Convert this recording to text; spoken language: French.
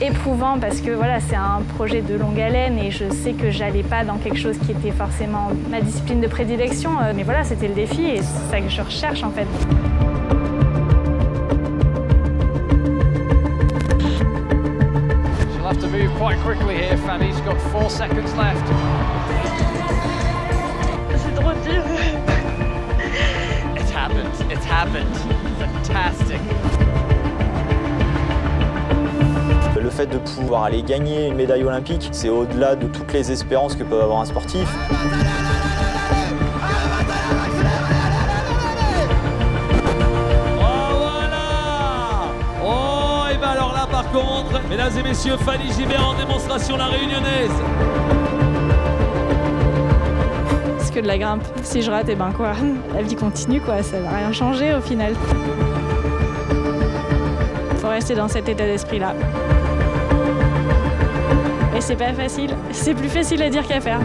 éprouvant parce que voilà, c'est un projet de longue haleine et je sais que j'allais pas dans quelque chose qui était forcément ma discipline de prédilection. Euh, mais voilà, c'était le défi et c'est ça que je recherche en fait. She'll have to move quite quickly here, Fanny's got four seconds left. C'est trop dur. It's happened. It's happened. Fantastic. Fait de pouvoir aller gagner une médaille olympique, c'est au-delà de toutes les espérances que peut avoir un sportif. Oh voilà Oh et ben alors là par contre, mesdames et messieurs, Fanny Gibert en démonstration la réunionnaise. C'est que de la grimpe. Si je rate, et ben quoi La vie continue quoi, ça va rien changer au final. Faut rester dans cet état d'esprit là. C'est pas facile, c'est plus facile à dire qu'à faire.